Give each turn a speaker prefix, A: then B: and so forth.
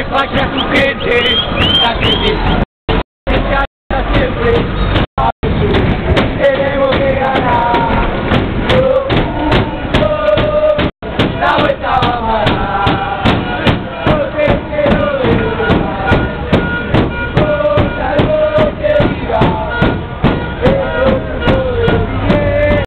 A: che sole faccia tu credere